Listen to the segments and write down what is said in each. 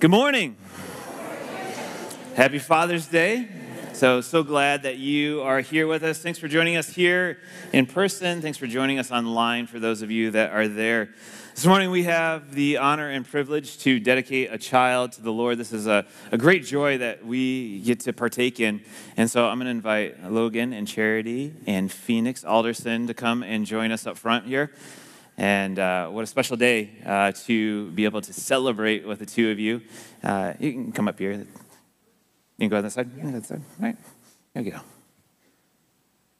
Good morning. Happy Father's Day. So, so glad that you are here with us. Thanks for joining us here in person. Thanks for joining us online for those of you that are there. This morning we have the honor and privilege to dedicate a child to the Lord. This is a, a great joy that we get to partake in. And so I'm going to invite Logan and Charity and Phoenix Alderson to come and join us up front here. And uh, what a special day uh, to be able to celebrate with the two of you. Uh, you can come up here. You can go on that side. Yeah, that side. All right. There you go.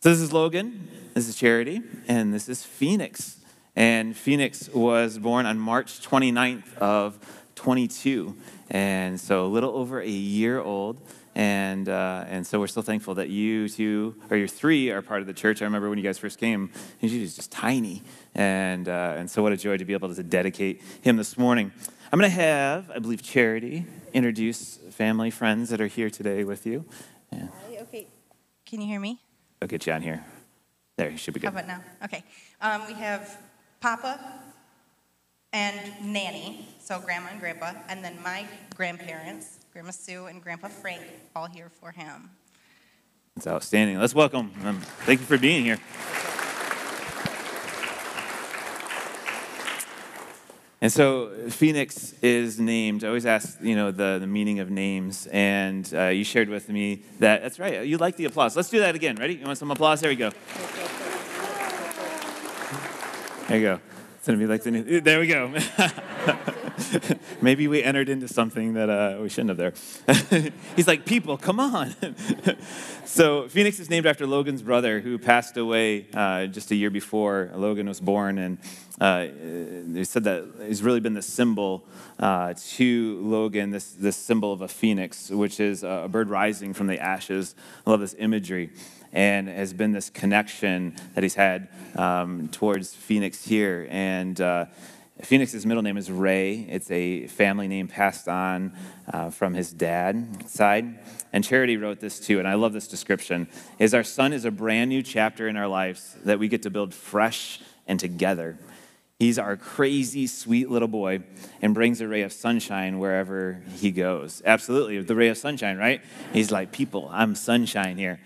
So this is Logan, this is Charity, and this is Phoenix. And Phoenix was born on March 29th of 22. And so a little over a year old. And, uh, and so we're still thankful that you two, or your three, are part of the church. I remember when you guys first came, he was just tiny. And, uh, and so what a joy to be able to dedicate him this morning. I'm going to have, I believe, Charity introduce family, friends that are here today with you. Yeah. Okay. Can you hear me? I'll get you on here. There, you should be good. How about now? Okay. Um, we have Papa and Nanny, so Grandma and Grandpa, and then my grandparents, Grandma Sue and Grandpa Frank, all here for him. It's outstanding. Let's welcome. Um, thank you for being here. And so Phoenix is named. I always ask, you know, the, the meaning of names, and uh, you shared with me that that's right. You like the applause. Let's do that again. Ready? You want some applause? There we go. There you go. It's gonna be like the new. There we go. Maybe we entered into something that uh, we shouldn't have there. He's like, people, come on. so, Phoenix is named after Logan's brother who passed away uh, just a year before Logan was born. And uh, they said that he's really been the symbol uh, to Logan, this, this symbol of a phoenix, which is a bird rising from the ashes. I love this imagery and has been this connection that he's had um, towards Phoenix here. And uh, Phoenix's middle name is Ray. It's a family name passed on uh, from his dad side. And Charity wrote this too, and I love this description. Is our son is a brand new chapter in our lives that we get to build fresh and together. He's our crazy, sweet little boy and brings a ray of sunshine wherever he goes. Absolutely, the ray of sunshine, right? He's like, people, I'm sunshine here.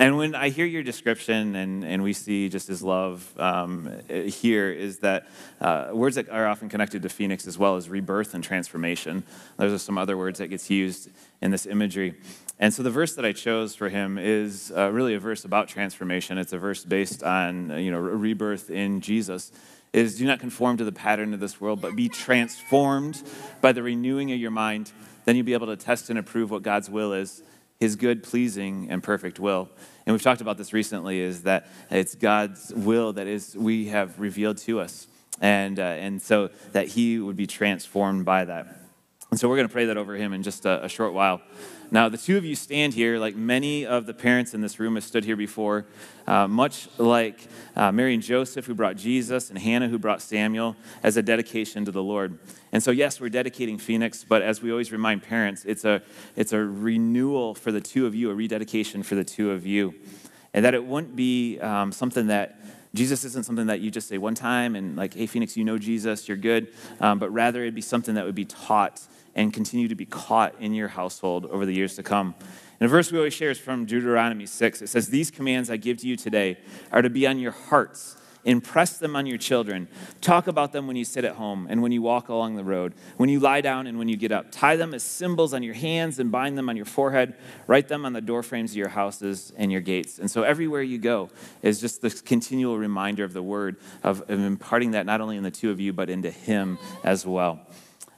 And when I hear your description and, and we see just his love um, here, is that uh, words that are often connected to Phoenix as well as rebirth and transformation. Those are some other words that gets used in this imagery. And so the verse that I chose for him is uh, really a verse about transformation. It's a verse based on you know rebirth in Jesus. Is do not conform to the pattern of this world, but be transformed by the renewing of your mind. Then you'll be able to test and approve what God's will is his good, pleasing, and perfect will. And we've talked about this recently is that it's God's will that is we have revealed to us. And, uh, and so that he would be transformed by that. And so we're going to pray that over him in just a, a short while. Now, the two of you stand here, like many of the parents in this room have stood here before, uh, much like uh, Mary and Joseph, who brought Jesus, and Hannah, who brought Samuel, as a dedication to the Lord. And so, yes, we're dedicating Phoenix, but as we always remind parents, it's a, it's a renewal for the two of you, a rededication for the two of you. And that it wouldn't be um, something that Jesus isn't something that you just say one time and, like, hey, Phoenix, you know Jesus, you're good, um, but rather it'd be something that would be taught and continue to be caught in your household over the years to come. And a verse we always share is from Deuteronomy 6. It says, These commands I give to you today are to be on your hearts. Impress them on your children. Talk about them when you sit at home and when you walk along the road, when you lie down and when you get up. Tie them as symbols on your hands and bind them on your forehead. Write them on the doorframes of your houses and your gates. And so everywhere you go is just this continual reminder of the word, of, of imparting that not only in the two of you, but into him as well.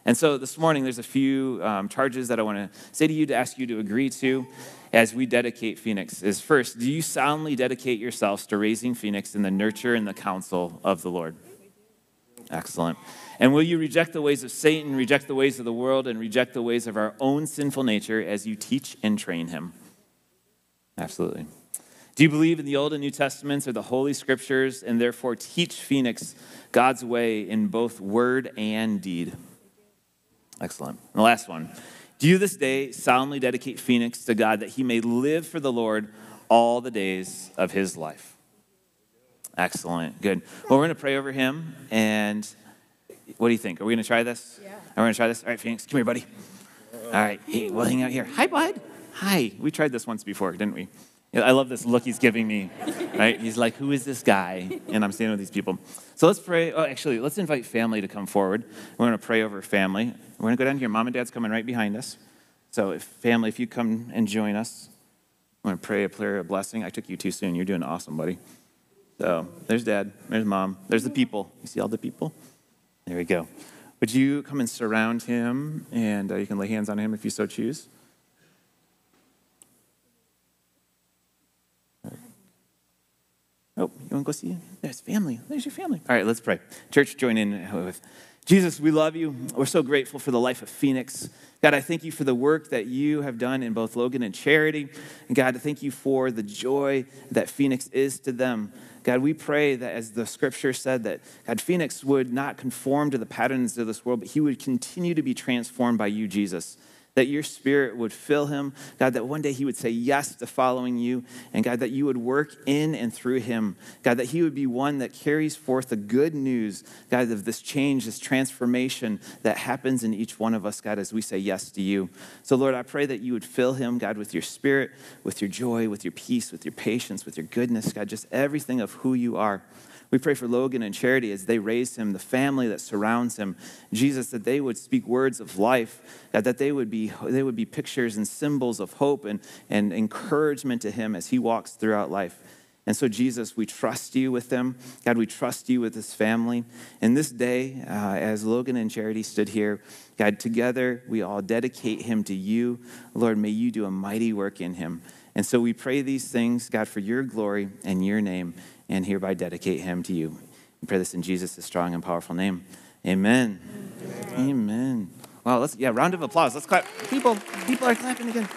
And so this morning, there's a few um, charges that I want to say to you to ask you to agree to as we dedicate Phoenix. Is first, do you solemnly dedicate yourselves to raising Phoenix in the nurture and the counsel of the Lord? Excellent. And will you reject the ways of Satan, reject the ways of the world, and reject the ways of our own sinful nature as you teach and train him? Absolutely. Do you believe in the Old and New Testaments or the Holy Scriptures and therefore teach Phoenix God's way in both word and deed? Excellent. And the last one. Do you this day solemnly dedicate Phoenix to God that he may live for the Lord all the days of his life? Excellent. Good. Well, we're going to pray over him. And What do you think? Are we going to try this? Yeah. Are we going to try this? All right, Phoenix, come here, buddy. All right, hey, we'll hang out here. Hi, bud. Hi. We tried this once before, didn't we? I love this look he's giving me, right? He's like, who is this guy? And I'm standing with these people. So let's pray. Oh, actually, let's invite family to come forward. We're going to pray over family. We're going to go down here. Mom and dad's coming right behind us. So, if family, if you come and join us, I'm going to pray a prayer of blessing. I took you too soon. You're doing awesome, buddy. So, there's dad. There's mom. There's the people. You see all the people? There we go. Would you come and surround him? And uh, you can lay hands on him if you so choose. Oh, you want to go see? Him? There's family. There's your family. All right, let's pray. Church, join in with Jesus. We love you. We're so grateful for the life of Phoenix. God, I thank you for the work that you have done in both Logan and Charity. And God, I thank you for the joy that Phoenix is to them. God, we pray that as the scripture said, that God, Phoenix would not conform to the patterns of this world, but he would continue to be transformed by you, Jesus that your spirit would fill him. God, that one day he would say yes to following you. And God, that you would work in and through him. God, that he would be one that carries forth the good news, God, of this change, this transformation that happens in each one of us, God, as we say yes to you. So, Lord, I pray that you would fill him, God, with your spirit, with your joy, with your peace, with your patience, with your goodness, God, just everything of who you are. We pray for Logan and Charity as they raise him, the family that surrounds him. Jesus, that they would speak words of life, that, that they, would be, they would be pictures and symbols of hope and, and encouragement to him as he walks throughout life. And so, Jesus, we trust you with them. God, we trust you with this family. And this day, uh, as Logan and Charity stood here, God, together we all dedicate him to you. Lord, may you do a mighty work in him. And so we pray these things, God, for your glory and your name and hereby dedicate him to you. We pray this in Jesus' strong and powerful name. Amen. Amen. Amen. Wow, let's yeah, round of applause. Let's clap. People, people are clapping again.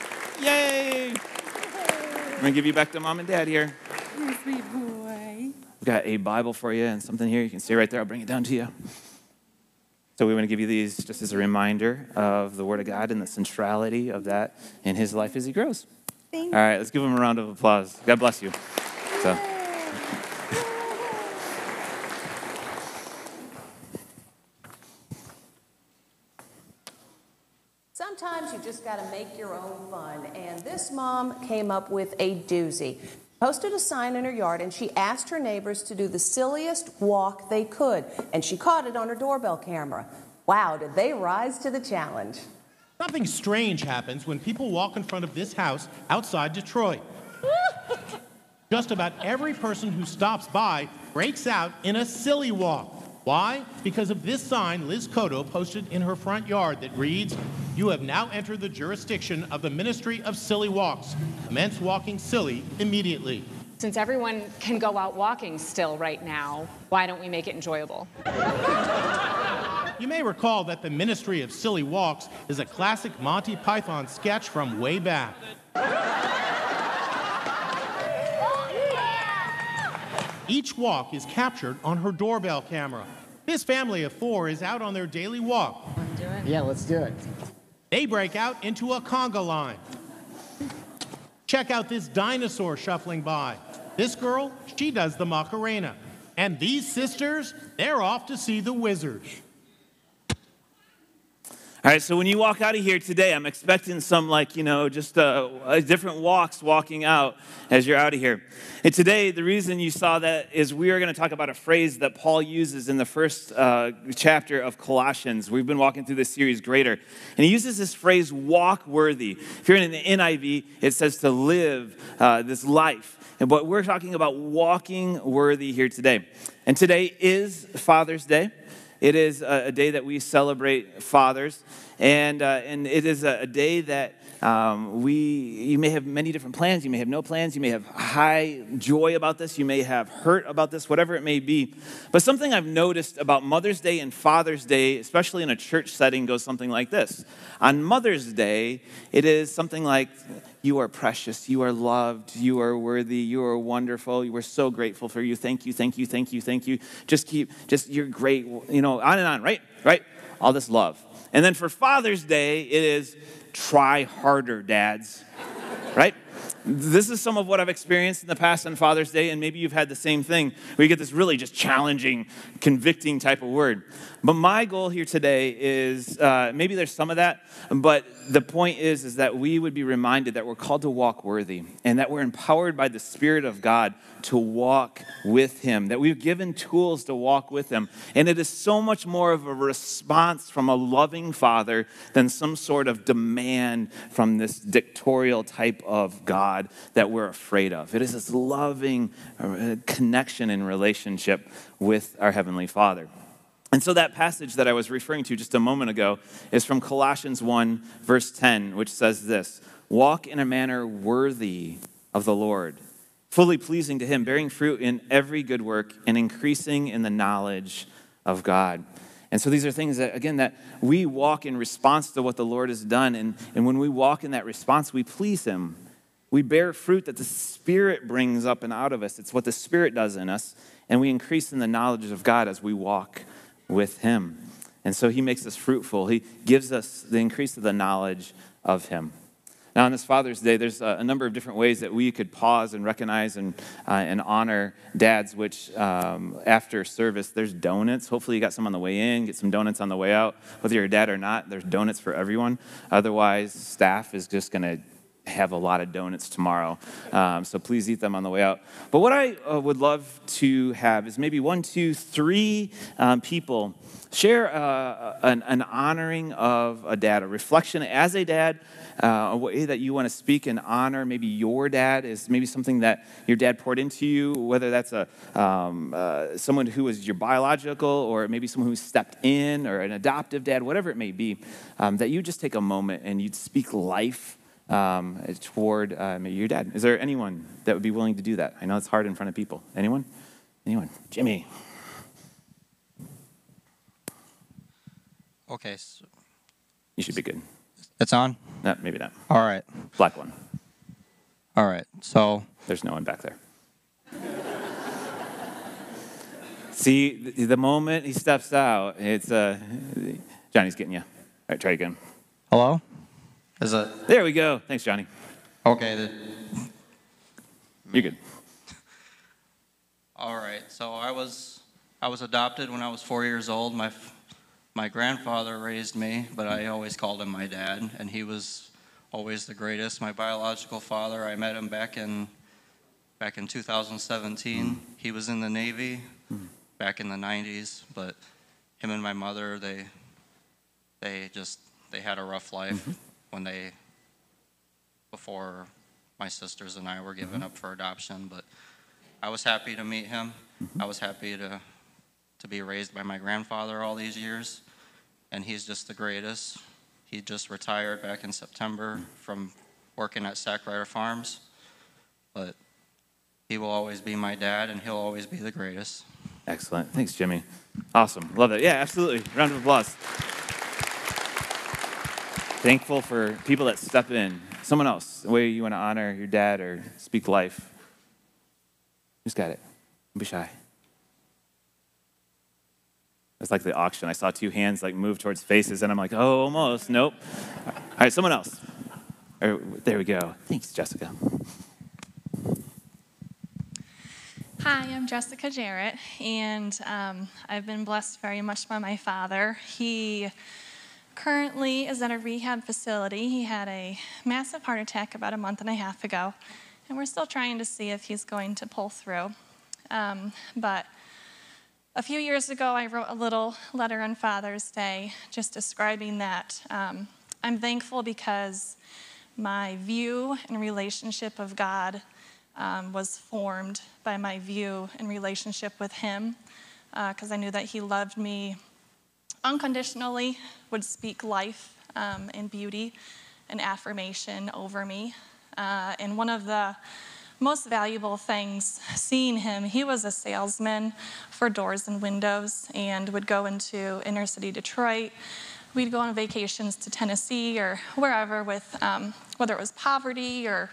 Yay! I'm gonna give you back to mom and dad here. Sweet boy. We've got a Bible for you and something here. You can stay right there. I'll bring it down to you. So we want to give you these just as a reminder of the Word of God and the centrality of that in his life as he grows. All right, let's give him a round of applause. God bless you. So. Sometimes you just got to make your own fun. And this mom came up with a doozy. Posted a sign in her yard and she asked her neighbors to do the silliest walk they could. And she caught it on her doorbell camera. Wow, did they rise to the challenge? Something strange happens when people walk in front of this house outside Detroit. Just about every person who stops by breaks out in a silly walk. Why? Because of this sign Liz Cotto posted in her front yard that reads, You have now entered the jurisdiction of the Ministry of Silly Walks. Commence walking silly immediately. Since everyone can go out walking still right now, why don't we make it enjoyable? You may recall that the Ministry of Silly Walks is a classic Monty Python sketch from way back. Each walk is captured on her doorbell camera. This family of four is out on their daily walk. Yeah, let's do it. They break out into a conga line. Check out this dinosaur shuffling by. This girl, she does the Macarena. And these sisters, they're off to see the wizard. All right, so when you walk out of here today, I'm expecting some, like, you know, just uh, different walks walking out as you're out of here. And today, the reason you saw that is we are going to talk about a phrase that Paul uses in the first uh, chapter of Colossians. We've been walking through this series, Greater. And he uses this phrase, walk worthy. If you're in the NIV, it says to live uh, this life. And but we're talking about walking worthy here today. And today is Father's Day. It is a, day that we celebrate fathers, and, uh, and it is a, a day that um, we, you may have many different plans. You may have no plans. You may have high joy about this. You may have hurt about this, whatever it may be. But something I've noticed about Mother's Day and Father's Day, especially in a church setting, goes something like this. On Mother's Day, it is something like, you are precious. You are loved. You are worthy. You are wonderful. We're so grateful for you. Thank you, thank you, thank you, thank you. Just keep, just, you're great. You know, on and on, right? Right? All this love. And then for Father's Day, it is try harder, dads. right? this is some of what I've experienced in the past on Father's Day, and maybe you've had the same thing where you get this really just challenging, convicting type of word. But my goal here today is uh, maybe there's some of that, but the point is, is that we would be reminded that we're called to walk worthy and that we're empowered by the Spirit of God to walk with Him, that we've given tools to walk with Him. And it is so much more of a response from a loving Father than some sort of demand from this dictatorial type of God that we're afraid of. It is this loving uh, connection and relationship with our Heavenly Father. And so that passage that I was referring to just a moment ago is from Colossians 1, verse 10, which says this Walk in a manner worthy of the Lord, fully pleasing to Him, bearing fruit in every good work and increasing in the knowledge of God. And so these are things that, again, that we walk in response to what the Lord has done. And, and when we walk in that response, we please Him. We bear fruit that the Spirit brings up and out of us. It's what the Spirit does in us. And we increase in the knowledge of God as we walk with Him. And so He makes us fruitful. He gives us the increase of the knowledge of Him. Now, on this Father's Day, there's a, number of different ways that we could pause and recognize and, uh, and honor dads, which um, after service, there's donuts. Hopefully, you got some on the way in, get some donuts on the way out. Whether you're a dad or not, there's donuts for everyone. Otherwise, staff is just going to have a lot of donuts tomorrow. Um, so please eat them on the way out. But what I uh, would love to have is maybe one, two, three um, people share uh, an, an, honoring of a dad, a reflection as a dad, uh, a way that you want to speak and honor maybe your dad is maybe something that your dad poured into you, whether that's a, um, uh, someone who was your biological or maybe someone who stepped in or an adoptive dad, whatever it may be, um, that you just take a moment and you'd speak life um, toward uh, your dad. Is there anyone that would be willing to do that? I know it's hard in front of people. Anyone? Anyone? Jimmy. Okay. So you should be good. It's on? No, maybe not. All right. Black one. All right. So. There's no one back there. See, the moment he steps out, it's uh, Johnny's getting you. All right, try again. Hello? Is it? There we go. Thanks, Johnny. Okay. The... You're good. All right. So I was I was adopted when I was four years old. My my grandfather raised me, but I always called him my dad, and he was always the greatest. My biological father, I met him back in back in 2017. Mm. He was in the Navy mm. back in the 90s, but him and my mother, they they just they had a rough life. Mm-hmm when they, before my sisters and I were given mm-hmm. up for adoption. But I was happy to meet him. Mm-hmm. I was happy to, to be raised by my grandfather all these years. And he's just the greatest. He just retired back in September from working at Sackrider Farms. But he will always be my dad, and he'll always be the greatest. Excellent. Thanks, Jimmy. Awesome. Love it. Yeah, absolutely. Round of applause. Thankful for people that step in. Someone else, the way you want to honor your dad or speak life. Who's got it? Don't be shy. It's like the auction. I saw two hands like move towards faces, and I'm like, oh, almost. Nope. All right, someone else. There we go. Thanks, Jessica. Hi, I'm Jessica Jarrett, and um, I've been blessed very much by my father. He currently is at a rehab facility. He had a massive heart attack about a month and a half ago, and we're still trying to see if he's going to pull through. Um, but a few years ago, I wrote a little letter on Father's Day just describing that. Um, I'm thankful because my view and relationship of God um, was formed by my view and relationship with Him because uh, I knew that He loved me unconditionally would speak life um, and beauty and affirmation over me. Uh, and one of the most valuable things seeing him, he was a salesman for doors and windows and would go into inner city Detroit, we'd go on vacations to Tennessee or wherever with um, whether it was poverty or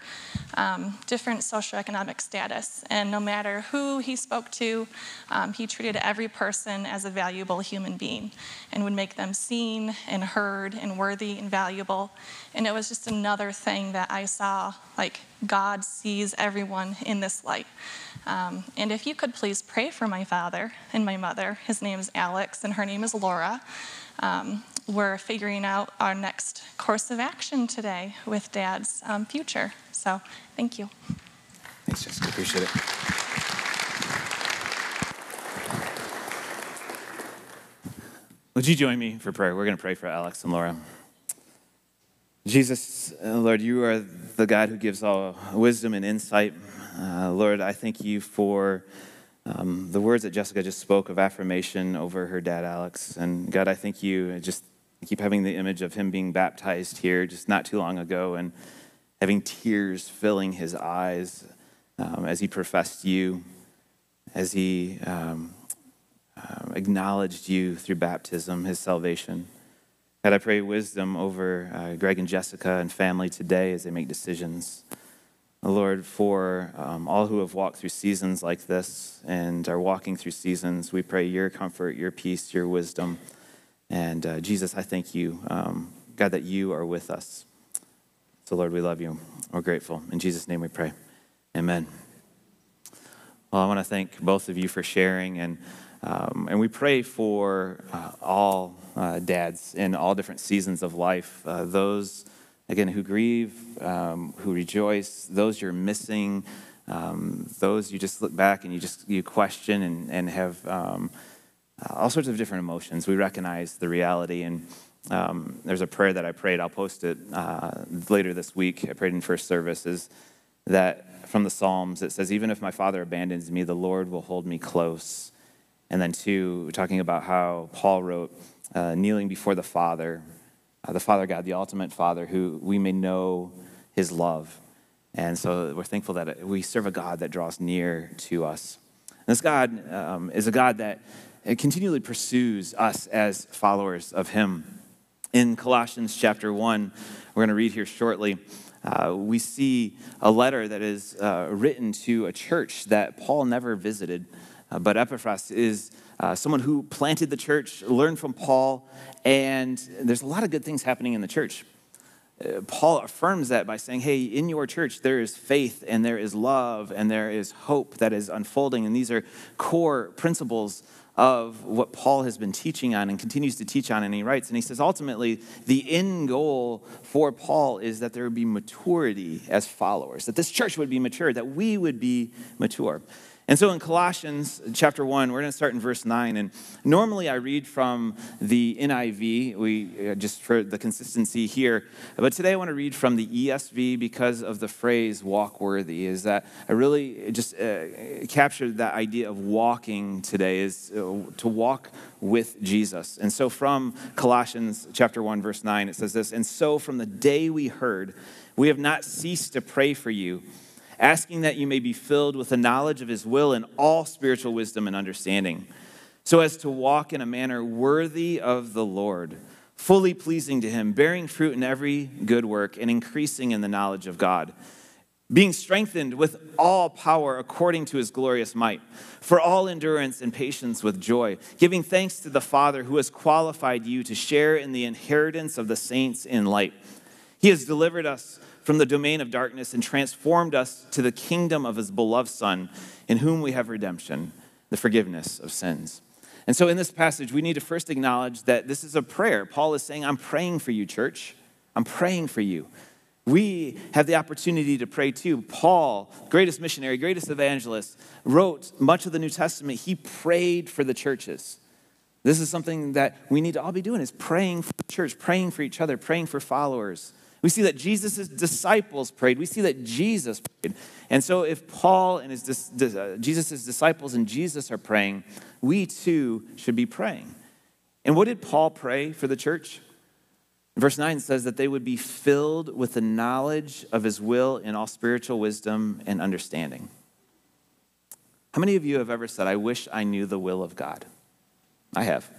um, different socioeconomic status. And no matter who he spoke to, um, he treated every person as a valuable human being and would make them seen and heard and worthy and valuable. And it was just another thing that I saw like God sees everyone in this light. Um, and if you could please pray for my father and my mother. His name is Alex and her name is Laura. Um, we're figuring out our next course of action today with Dad's um, future. So, thank you. Thanks, Jessica. Appreciate it. Would you join me for prayer? We're going to pray for Alex and Laura. Jesus, uh, Lord, you are the God who gives all wisdom and insight. Uh, Lord, I thank you for um, the words that Jessica just spoke of affirmation over her dad, Alex. And God, I thank you. I keep having the image of him being baptized here just not too long ago and having tears filling his eyes um, as he professed you, as he um, uh, acknowledged you through baptism, his salvation. God, I pray wisdom over uh, Greg and Jessica and family today as they make decisions. Lord, for um, all who have walked through seasons like this and are walking through seasons, we pray your comfort, your peace, your wisdom. And uh, Jesus, I thank you, um, God, that you are with us. So, Lord, we love you. We're grateful. In Jesus' name we pray. Amen. Well, I want to thank both of you for sharing, and, um, and we pray for uh, all uh, dads in all different seasons of life, uh, those again, who grieve, um, who rejoice, those you're missing, um, those you just look back and you just you question and, and have um, uh, all sorts of different emotions. We recognize the reality, and um, there's a prayer that I prayed. I'll post it uh, later this week. I prayed in first service. Is that from the Psalms? It says, "Even if my father abandons me, the Lord will hold me close." And then two, talking about how Paul wrote, uh, kneeling before the Father, uh, the Father God, the ultimate Father, who we may know his love. And so we're thankful that we serve a God that draws near to us. And this God um, is a God that continually pursues us as followers of him. In Colossians chapter 1, we're going to read here shortly. Uh, we see a letter that is uh, written to a church that Paul never visited, uh, but Epaphras is uh, someone who planted the church, learned from Paul, and there's a lot of good things happening in the church. Uh, Paul affirms that by saying, hey, in your church, there is faith and there is love and there is hope that is unfolding. And these are core principles of what Paul has been teaching on and continues to teach on. And he writes, and he says, ultimately, the end goal for Paul is that there would be maturity as followers, that this church would be mature, that we would be mature. And so in Colossians chapter 1, we're going to start in verse 9. And normally I read from the NIV, we, uh, just for the consistency here. But today I want to read from the ESV because of the phrase walk worthy. Is that I really just uh, captured that idea of walking today, is uh, to walk with Jesus. And so from Colossians chapter 1, verse 9, it says this And so from the day we heard, we have not ceased to pray for you asking that you may be filled with the knowledge of his will and all spiritual wisdom and understanding, so as to walk in a manner worthy of the Lord, fully pleasing to him, bearing fruit in every good work, and increasing in the knowledge of God. Being strengthened with all power according to his glorious might, for all endurance and patience with joy, giving thanks to the Father who has qualified you to share in the inheritance of the saints in light. He has delivered us from the domain of darkness and transformed us to the kingdom of his beloved Son, in whom we have redemption, the forgiveness of sins. And so in this passage, we need to first acknowledge that this is a prayer. Paul is saying, I'm praying for you, church. I'm praying for you. We have the opportunity to pray too. Paul, greatest missionary, greatest evangelist, wrote much of the New Testament. He prayed for the churches. This is something that we need to all be doing is praying for the church, praying for each other, praying for followers. We see that Jesus' disciples prayed. We see that Jesus prayed. And so, if Paul and his, uh, Jesus' disciples and Jesus are praying, we too should be praying. And what did Paul pray for the church? Verse 9 says that they would be filled with the knowledge of his will in all spiritual wisdom and understanding. How many of you have ever said, I wish I knew the will of God? I have.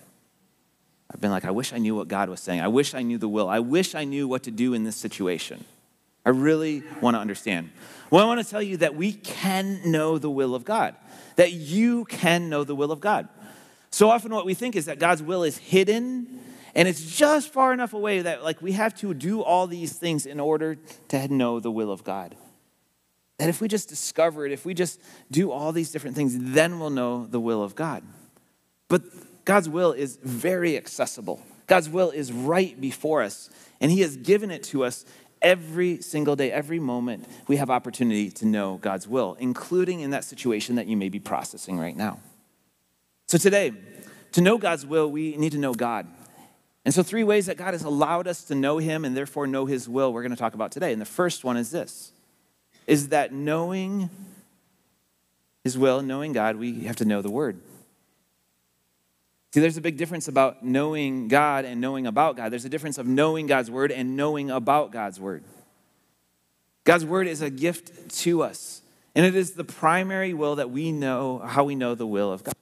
I've been like, I wish I knew what God was saying. I wish I knew the will. I wish I knew what to do in this situation. I really want to understand. Well, I want to tell you that we can know the will of God, that you can know the will of God. So often, what we think is that God's will is hidden and it's just far enough away that like we have to do all these things in order to know the will of God. That if we just discover it, if we just do all these different things, then we'll know the will of God. But God's will is very accessible. God's will is right before us, and He has given it to us every single day, every moment. We have opportunity to know God's will, including in that situation that you may be processing right now. So today, to know God's will, we need to know God. And so, three ways that God has allowed us to know Him and therefore know His will, we're going to talk about today. And the first one is this is that knowing His will, knowing God, we have to know the Word. See, there's a big difference about knowing God and knowing about God. There's a difference of knowing God's Word and knowing about God's Word. God's Word is a gift to us, and it is the primary will that we know, how we know the will of God.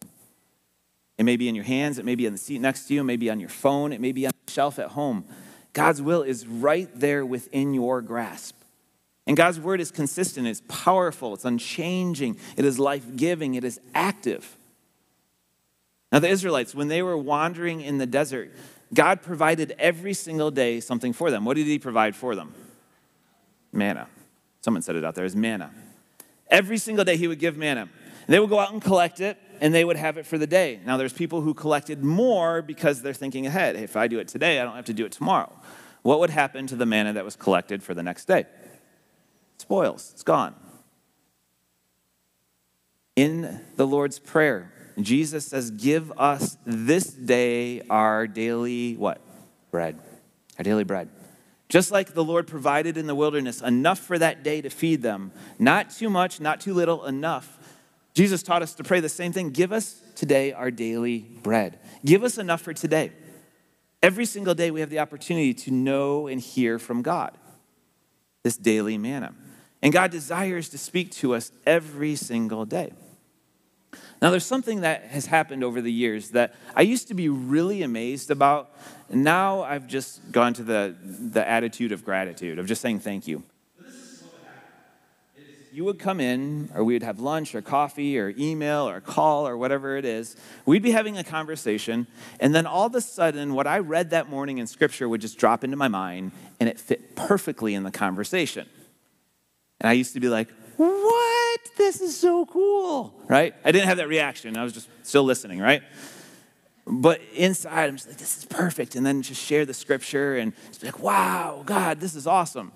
It may be in your hands, it may be on the seat next to you, it may be on your phone, it may be on the shelf at home. God's will is right there within your grasp. And God's word is consistent, it's powerful, it's unchanging, it is life giving, it is active. Now, the Israelites, when they were wandering in the desert, God provided every single day something for them. What did He provide for them? Manna. Someone said it out there as manna. Every single day He would give manna. And they would go out and collect it, and they would have it for the day. Now, there's people who collected more because they're thinking ahead. If I do it today, I don't have to do it tomorrow. What would happen to the manna that was collected for the next day? spoils, it's gone. In the Lord's Prayer, Jesus says, Give us this day our daily what? Bread. Our daily bread. Just like the Lord provided in the wilderness enough for that day to feed them, not too much, not too little, enough. Jesus taught us to pray the same thing. Give us today our daily bread. Give us enough for today. Every single day we have the opportunity to know and hear from God. This daily manna. And God desires to speak to us every single day. Now, there's something that has happened over the years that I used to be really amazed about. And Now I've just gone to the, the attitude of gratitude, of just saying thank you. You would come in, or we would have lunch, or coffee, or email, or call, or whatever it is. We'd be having a conversation, and then all of a sudden, what I read that morning in Scripture would just drop into my mind, and it fit perfectly in the conversation. And I used to be like, what? This is so cool, right? I didn't have that reaction. I was just still listening, right? But inside, I'm just like, this is perfect. And then just share the scripture and just be like, wow, God, this is awesome.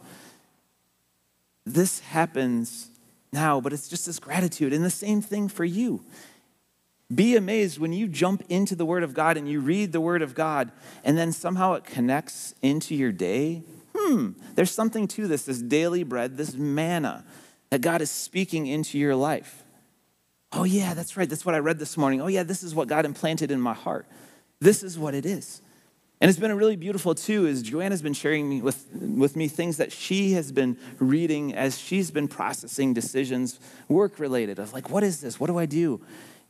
This happens now, but it's just this gratitude. And the same thing for you. Be amazed when you jump into the Word of God and you read the Word of God, and then somehow it connects into your day hmm, there's something to this, this daily bread, this manna that God is speaking into your life. Oh, yeah, that's right. That's what I read this morning. Oh, yeah, this is what God implanted in my heart. This is what it is. And it's been a really beautiful too, is Joanna's been sharing with, with me things that she has been reading as she's been processing decisions, work related, of like, what is this? What do I do?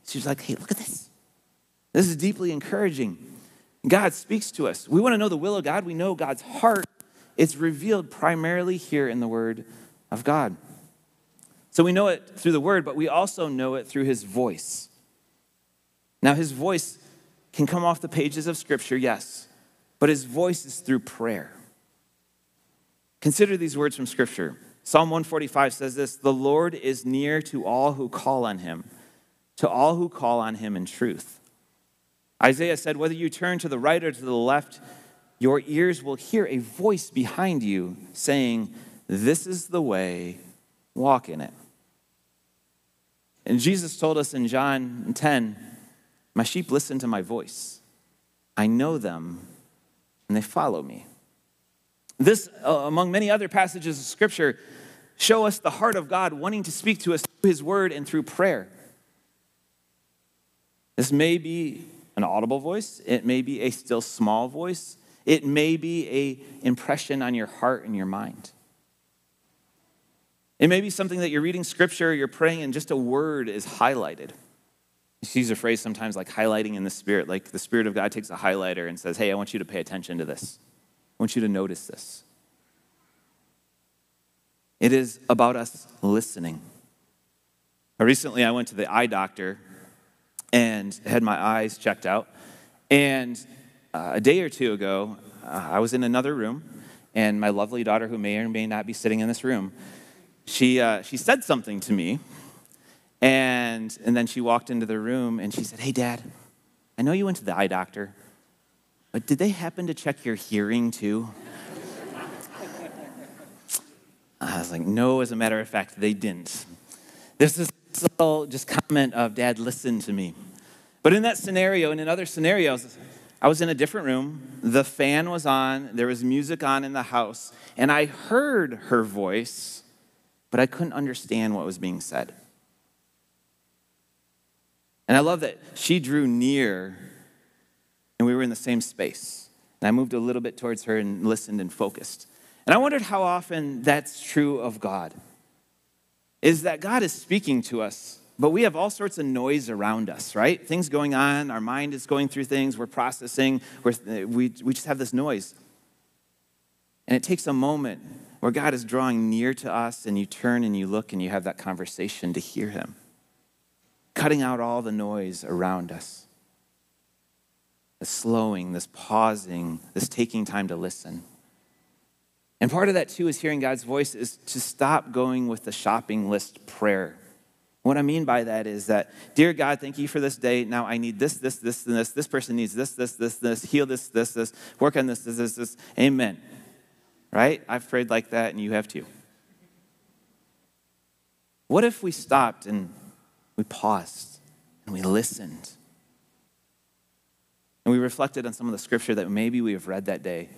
She's like, hey, look at this. This is deeply encouraging. God speaks to us. We want to know the will of God. We know God's heart. It's revealed primarily here in the Word of God. So we know it through the Word, but we also know it through His voice. Now, His voice can come off the pages of Scripture, yes, but His voice is through prayer. Consider these words from Scripture. Psalm 145 says this The Lord is near to all who call on Him, to all who call on Him in truth. Isaiah said, Whether you turn to the right or to the left, your ears will hear a voice behind you saying, This is the way, walk in it. And Jesus told us in John 10, My sheep listen to my voice. I know them, and they follow me. This, uh, among many other passages of Scripture, show us the heart of God wanting to speak to us through His Word and through prayer. This may be an audible voice, it may be a still small voice, it may be a impression on your heart and your mind. It may be something that you're reading scripture, you're praying, and just a word is highlighted. She uses a phrase sometimes like highlighting in the Spirit, like the Spirit of God takes a highlighter and says, Hey, I want you to pay attention to this. I want you to notice this. It is about us listening. Recently, I went to the eye doctor and had my eyes checked out. And uh, a day or two ago, uh, I was in another room, and my lovely daughter, who may or may not be sitting in this room, she, uh, she said something to me. And, and then she walked into the room and she said, Hey, Dad, I know you went to the eye doctor, but did they happen to check your hearing too? I was like, No, as a matter of fact, they didn't. This is little just comment of, Dad, listen to me. But in that scenario and in other scenarios, I was in a different room. The fan was on, there was music on in the house, and I heard her voice, but I couldn't understand what was being said. And I love that she drew near and we were in the same space. And I moved a little bit towards her and listened and focused. And I wondered how often that's true of God. Is that God is speaking to us, but we have all sorts of noise around us, right? Things going on, our mind is going through things, we're processing, we're, we, we just have this noise. And it takes a moment where God is drawing near to us, and you turn and you look and you have that conversation to hear Him cutting out all the noise around us. This slowing, this pausing, this taking time to listen. And part of that too is hearing God's voice is to stop going with the shopping list prayer. What I mean by that is that, dear God, thank you for this day. Now I need this, this, this, and this. This person needs this, this, this, this. Heal this, this, this. Work on this, this, this, this. Amen. Right? I've prayed like that, and you have too. What if we stopped and we paused and we listened. And we reflected on some of the scripture that maybe we have read that day.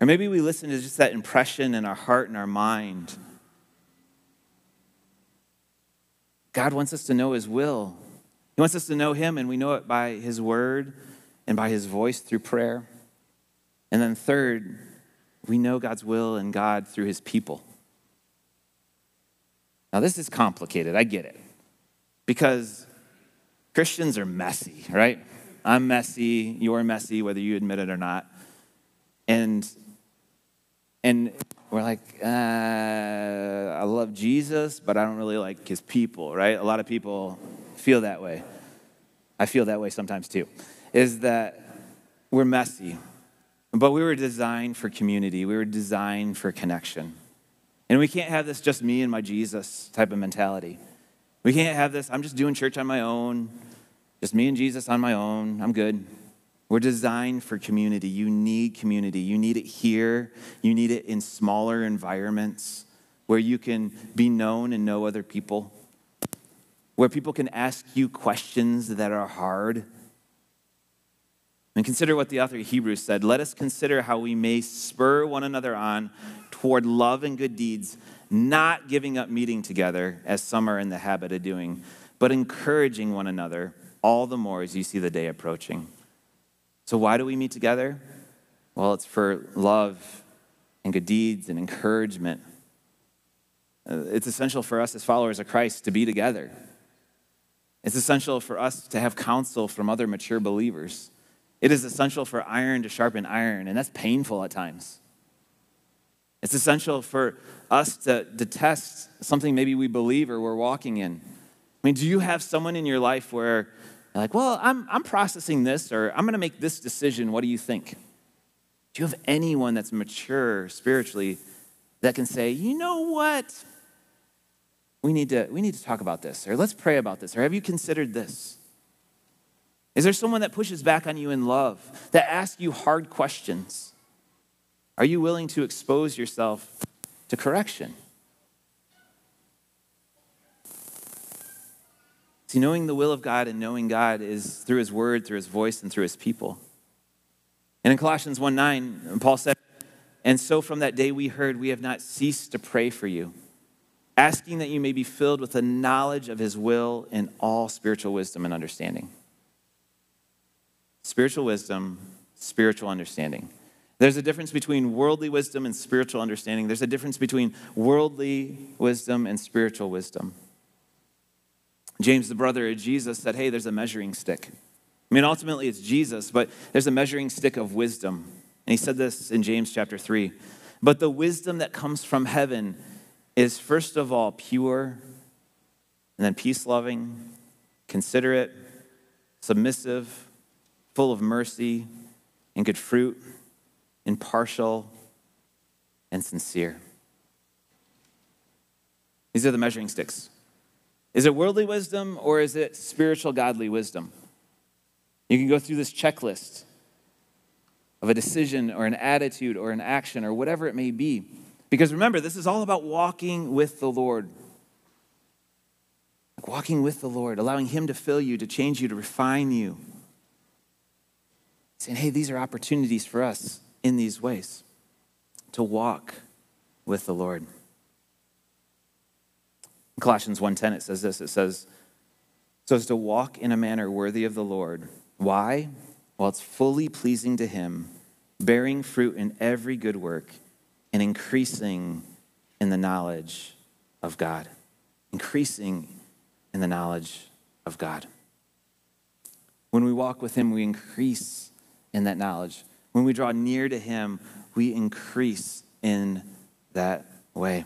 Or maybe we listened to just that impression in our heart and our mind. God wants us to know His will. He wants us to know Him, and we know it by His word and by His voice through prayer. And then, third, we know God's will and God through His people. Now, this is complicated. I get it because Christians are messy, right? I'm messy, you're messy, whether you admit it or not. And and we're like, uh, I love Jesus, but I don't really like his people, right? A lot of people feel that way. I feel that way sometimes too. Is that we're messy, but we were designed for community. We were designed for connection. And we can't have this just me and my Jesus type of mentality. We can't have this, I'm just doing church on my own, just me and Jesus on my own, I'm good. We're designed for community. You need community. You need it here, you need it in smaller environments where you can be known and know other people, where people can ask you questions that are hard. And consider what the author of Hebrews said. Let us consider how we may spur one another on toward love and good deeds not giving up meeting together, as some are in the habit of doing, but encouraging one another all the more as you see the day approaching. So, why do we meet together? Well, it's for love and good deeds and encouragement. Uh, it's essential for us as followers of Christ to be together. It's essential for us to have counsel from other mature believers. It is essential for iron to sharpen iron, and that's painful at times. It's essential for us to, detest something maybe we believe or we're walking in. I mean, do you have someone in your life where like, well, I'm, I'm processing this or I'm going to make this decision. What do you think? Do you have anyone that's mature spiritually that can say, you know what? We need to, we need to talk about this, or let's pray about this, or have you considered this? Is there someone that pushes back on you in love, that asks you hard questions? Are you willing to expose yourself to correction? See, knowing the will of God and knowing God is through His Word, through His voice, and through His people. And in Colossians 1 9, Paul said, And so from that day we heard, we have not ceased to pray for you, asking that you may be filled with the knowledge of His will in all spiritual wisdom and understanding. Spiritual wisdom, spiritual understanding. There's a difference between worldly wisdom and spiritual understanding. There's a difference between worldly wisdom and spiritual wisdom. James, the brother of Jesus, said, Hey, there's a measuring stick. I mean, ultimately, it's Jesus, but there's a measuring stick of wisdom. And he said this in James chapter 3. But the wisdom that comes from heaven is, first of all, pure, and then peace loving, considerate, submissive, full of mercy and good fruit, impartial, and sincere. These are the measuring sticks. Is it worldly wisdom or is it spiritual, godly wisdom? You can go through this checklist of a decision or an attitude or an action or whatever it may be. Because remember, this is all about walking with the Lord. Like walking with the Lord, allowing Him to fill you, to change you, to refine you. Saying, hey, these are opportunities for us in these ways to walk with the Lord. In Colossians 1:10 it says this it says so as to walk in a manner worthy of the Lord. Why? Well, it's fully pleasing to him, bearing fruit in every good work and increasing in the knowledge of God. Increasing in the knowledge of God. When we walk with him, we increase in that knowledge. When we draw near to him, we increase in that way.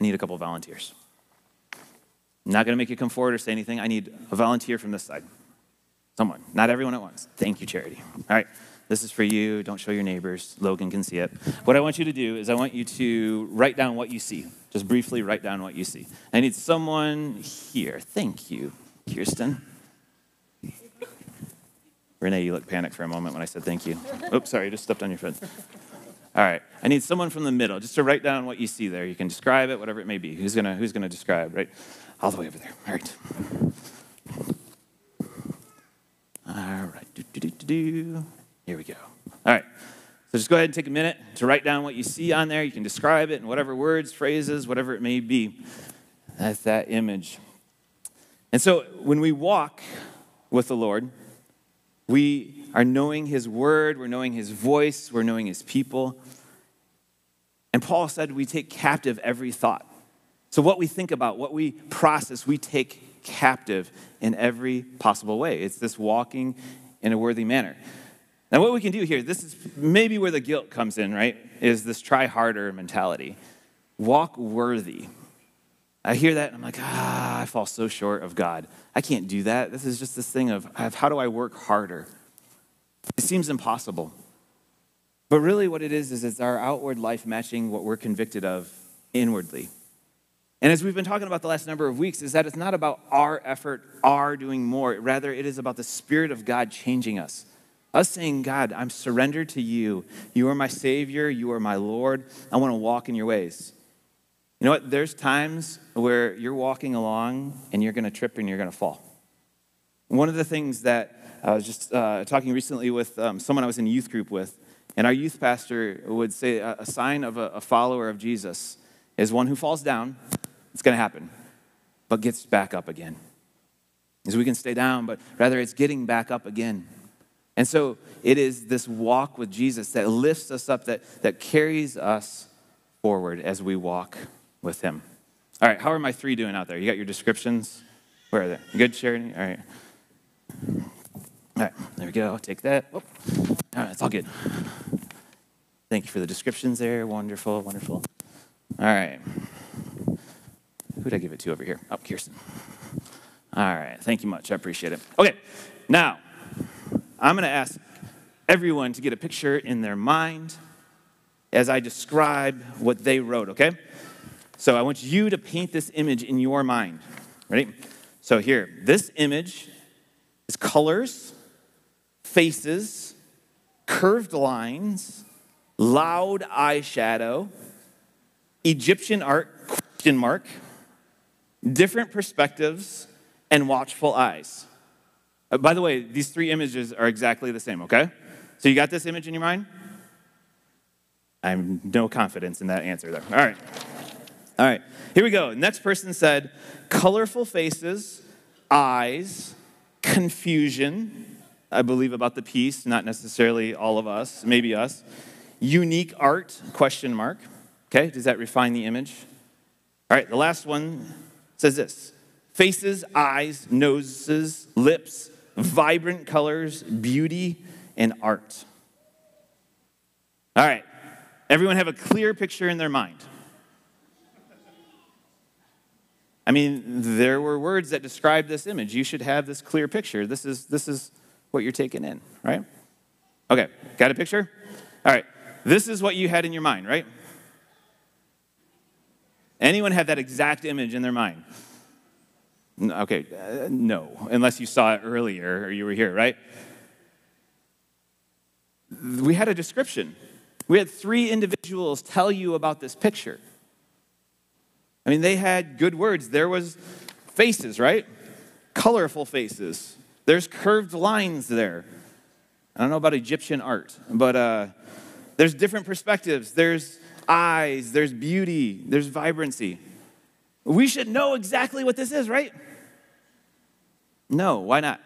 I need a couple volunteers. I'm not going to make you come forward or say anything. I need a volunteer from this side. Someone, not everyone at once. Thank you, Charity. All right, this is for you. Don't show your neighbors. Logan can see it. What I want you to do is I want you to write down what you see. Just briefly write down what you see. I need someone here. Thank you, Kirsten. Renee, you looked panicked for a moment when I said thank you. Oops, sorry, I just stepped on your foot. All right. I need someone from the middle just to write down what you see there. You can describe it, whatever it may be. Who's gonna Who's gonna describe? Right, all the way over there. All right. All right. Do, do, do. Here we go. All right. So just go ahead and take a minute to write down what you see on there. You can describe it in whatever words, phrases, whatever it may be. That's that image. And so when we walk with the Lord, we are knowing his word, we're knowing his voice, we're knowing his people. And Paul said we take captive every thought. So, what we think about, what we process, we take captive in every possible way. It's this walking in a worthy manner. Now, what we can do here, this is maybe where the guilt comes in, right? Is this try harder mentality. Walk worthy. I hear that and I'm like, ah, I fall so short of God. I can't do that. This is just this thing of, of how do I work harder? It seems impossible. But really, what it is, is it's our outward life matching what we're convicted of inwardly. And as we've been talking about the last number of weeks, is that it's not about our effort, our doing more. Rather, it is about the Spirit of God changing us. Us saying, God, I'm surrendered to you. You are my Savior. You are my Lord. I want to walk in your ways. You know what? There's times where you're walking along and you're going to trip and you're going to fall. One of the things that I was just uh, talking recently with um, someone I was in youth group with, and our youth pastor would say a, a sign of a, a follower of Jesus is one who falls down. It's going to happen, but gets back up again. Is we can stay down, but rather it's getting back up again. And so it is this walk with Jesus that lifts us up, that, that carries us forward as we walk with Him. All right, how are my three doing out there? You got your descriptions? Where are they? Good, Charity? All right. All right, there we go. Take that. All right, it's all good. Thank you for the descriptions there. Wonderful, wonderful. All right. Who did I give it to over here? Oh, Kirsten. All right, thank you much. I appreciate it. Okay, now I'm going to ask everyone to get a picture in their mind as I describe what they wrote, okay? So I want you to paint this image in your mind. Ready? So here, this image is colors faces, curved lines, loud eyeshadow, Egyptian art, question mark, different perspectives, and watchful eyes. Uh, by the way, these three images are exactly the same, okay? So you got this image in your mind? I have no confidence in that answer there. All right. All right. Here we go. Next person said colorful faces, eyes, confusion, I believe, about the piece, not necessarily all of us, maybe us. Unique art, question mark. Okay, does that refine the image? All right, the last one says this faces, eyes, noses, lips, vibrant colors, beauty, and art. All right, everyone have a clear picture in their mind. I mean, there were words that described this image. You should have this clear picture. This is, this is what you're taking in, right? Okay, got a picture? All right, this is what you had in your mind, right? Anyone have that exact image in their mind? Okay, uh, no, unless you saw it earlier or you were here, right? We had a description. We had three individuals tell you about this picture. I mean, they had good words. There was faces, right? Colorful faces. There's curved lines there. I don't know about Egyptian art, but uh, there's different perspectives. There's eyes, there's beauty, there's vibrancy. We should know exactly what this is, right? No, why not?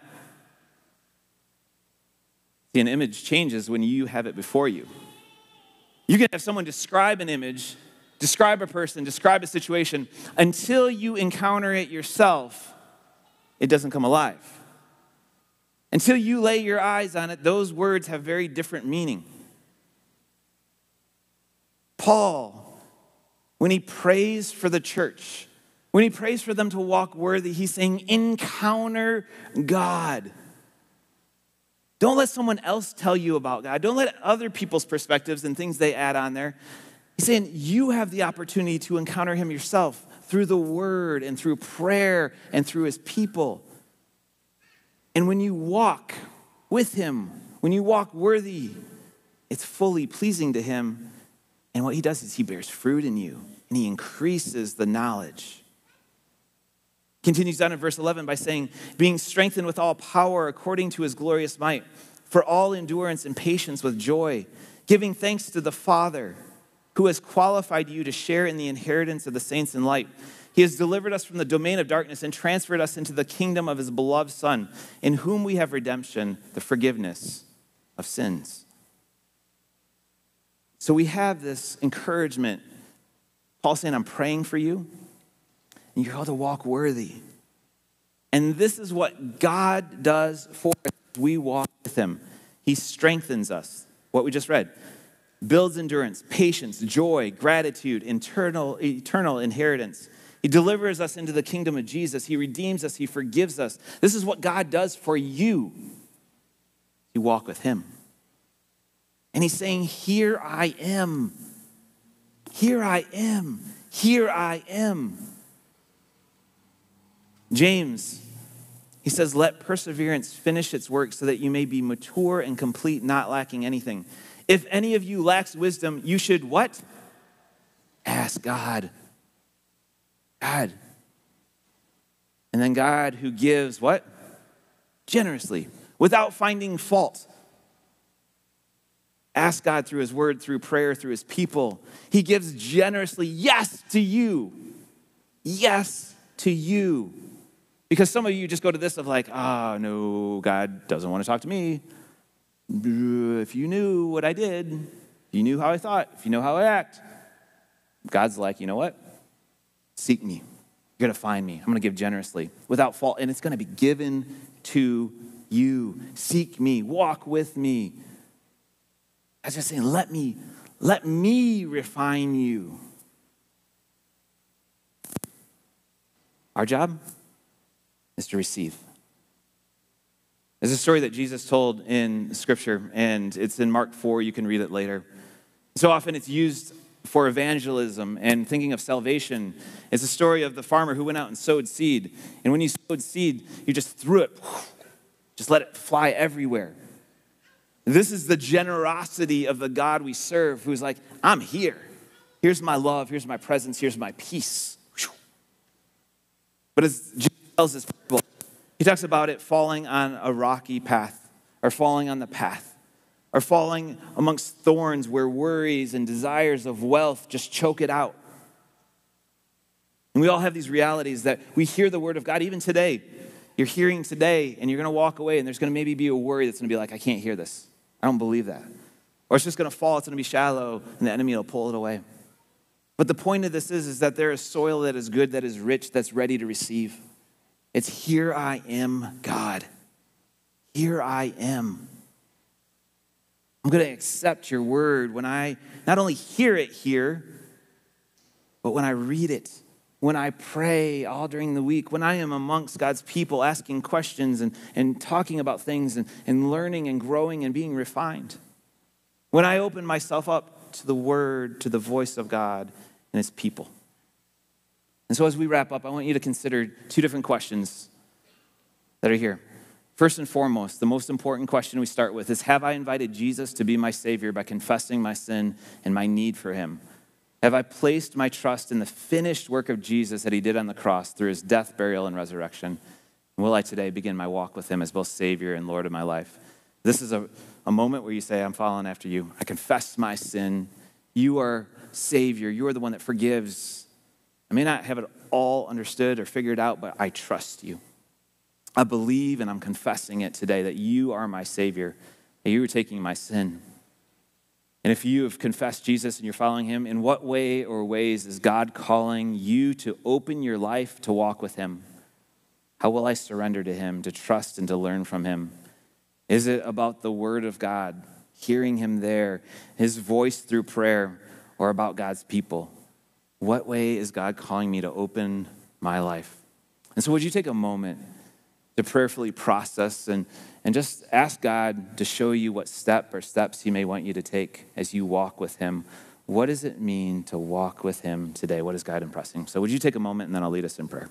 See, an image changes when you have it before you. You can have someone describe an image, describe a person, describe a situation, until you encounter it yourself, it doesn't come alive. Until you lay your eyes on it, those words have very different meaning. Paul, when he prays for the church, when he prays for them to walk worthy, he's saying, encounter God. Don't let someone else tell you about God. Don't let other people's perspectives and things they add on there. He's saying you have the opportunity to encounter him yourself through the word and through prayer and through his people. And when you walk with him, when you walk worthy, it's fully pleasing to him. And what he does is he bears fruit in you and he increases the knowledge. Continues down in verse 11 by saying, being strengthened with all power according to his glorious might, for all endurance and patience with joy, giving thanks to the Father who has qualified you to share in the inheritance of the saints in light. He has delivered us from the domain of darkness and transferred us into the kingdom of his beloved Son, in whom we have redemption, the forgiveness of sins. So we have this encouragement. Paul saying, I'm praying for you, and you're called to walk worthy. And this is what God does for us. We walk with him. He strengthens us. What we just read builds endurance, patience, joy, gratitude, eternal, eternal inheritance. He delivers us into the kingdom of Jesus. He redeems us. He forgives us. This is what God does for you. You walk with Him. And He's saying, Here I am. Here I am. Here I am. James, he says, Let perseverance finish its work so that you may be mature and complete, not lacking anything. If any of you lacks wisdom, you should what? Ask God. God. And then God who gives what? Generously, without finding fault. Ask God through His word, through prayer, through His people. He gives generously yes to you. Yes to you. Because some of you just go to this of like, ah, oh, no, God doesn't want to talk to me. If you knew what I did, if you knew how I thought, if you know how I act, God's like, you know what? Seek me. You're going to find me. I'm going to give generously without fault, and it's going to be given to you. Seek me. Walk with me. I was just saying, let me, let me refine you. Our job is to receive. There's a story that Jesus told in Scripture, and it's in Mark 4. You can read it later. So often it's used for evangelism and thinking of salvation. It's a story of the farmer who went out and sowed seed. And when you sowed seed, you just threw it, just let it fly everywhere. This is the generosity of the God we serve who's like, I'm here. Here's my love, here's my presence, here's my peace. But as Jesus tells this parable, he talks about it falling on a rocky path or falling on the path or falling amongst thorns where worries and desires of wealth just choke it out. And we all have these realities that we hear the word of God even today. You're hearing today, and you're going to walk away, and there's going to maybe be a worry that's going to be like, I can't hear this. I don't believe that. Or it's just going to fall, it's going to be shallow, and the enemy will pull it away. But the point of this is, is that there is soil that is good, that is rich, that's ready to receive. It's here I am, God. Here I am. I'm going to accept your word when I not only hear it here, but when I read it, when I pray all during the week, when I am amongst God's people asking questions and, and talking about things and, and learning and growing and being refined, when I open myself up to the word, to the voice of God and his people. And so as we wrap up, I want you to consider two different questions that are here. First and foremost, the most important question we start with is Have I invited Jesus to be my Savior by confessing my sin and my need for Him? Have I placed my trust in the finished work of Jesus that He did on the cross through His death, burial, and resurrection? And will I today begin my walk with Him as both Savior and Lord of my life? This is a, a moment where you say, I'm following after you. I confess my sin. You are Savior. You are the one that forgives. I may not have it all understood or figured out, but I trust you. I believe and I'm confessing it today that you are my Savior, that you are taking my sin. And if you have confessed Jesus and you're following him, in what way or ways is God calling you to open your life to walk with him? How will I surrender to him, to trust and to learn from him? Is it about the word of God, hearing him there, his voice through prayer, or about God's people? What way is God calling me to open my life? And so, would you take a moment? to prayerfully process and, and just ask God to show you what step or steps He may want you to take as you walk with Him. What does it mean to walk with Him today? What is God impressing? So, would you take a moment and then I'll lead us in prayer?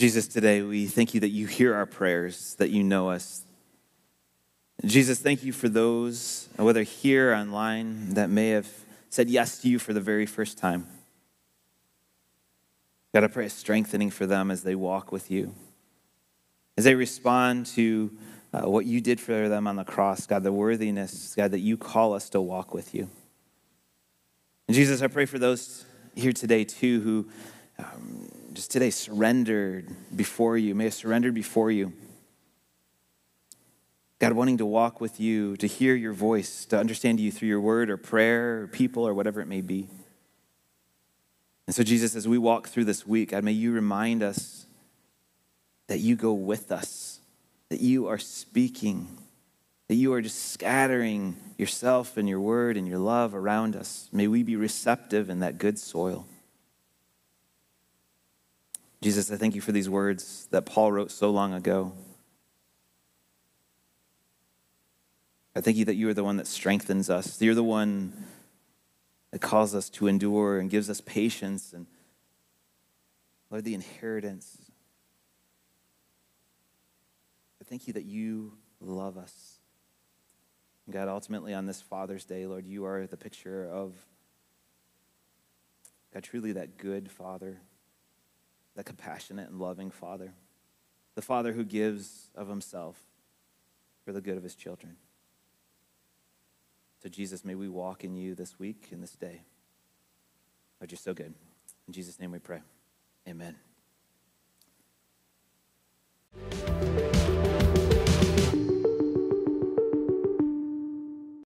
Jesus, today we thank you that you hear our prayers, that you know us. Jesus, thank you for those, whether here or online, that may have said yes to you for the very first time. God, I pray a strengthening for them as they walk with you, as they respond to uh, what you did for them on the cross, God, the worthiness, God, that you call us to walk with you. And Jesus, I pray for those here today, too, who um, just today surrendered before you, may have surrendered before you. God, wanting to walk with you, to hear your voice, to understand you through your word or prayer or people or whatever it may be. And so, Jesus, as we walk through this week, God, may you remind us that you go with us, that you are speaking, that you are just scattering yourself and your word and your love around us. May we be receptive in that good soil. Jesus, I thank you for these words that Paul wrote so long ago. I thank you that you are the one that strengthens us. You're the one that calls us to endure and gives us patience and, Lord, the inheritance. I thank you that you love us. God, ultimately on this Father's Day, Lord, you are the picture of, God, truly that good Father the compassionate and loving Father, the Father who gives of himself for the good of his children. So, Jesus, may we walk in you this week and this day. Lord, you're so good. In Jesus' name we pray. Amen.